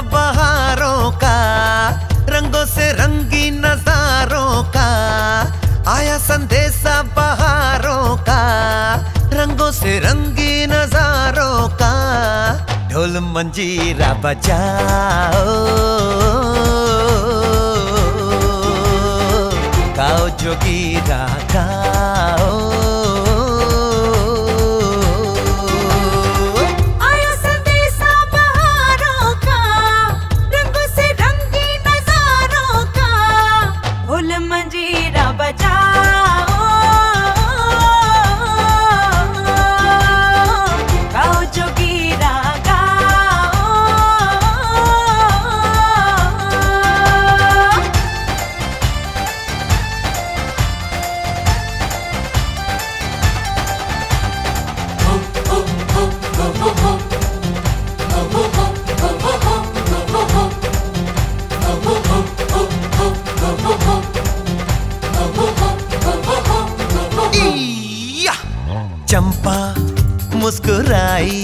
बहारों का, रंगों से रंगी नजारों का, आया संदेशा बहारों का, रंगों से रंगी नजारों का। ढोल मंजीरा बजाओ, गाओ जोगीरा गाओ। बच चंपा मुस्कुराई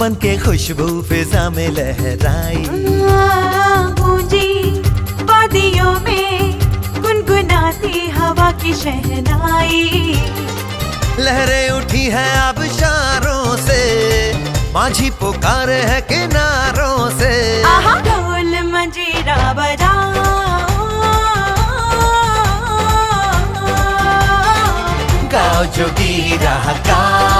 बन के खुशबू फिजा में लहराई। गूंजी वादियों में गुनगुनाती हवा की शहनाई। लहरें उठी हैं अब शारों से माझी पुकारे है किनारों से। आहा! गाओ रहा गाओ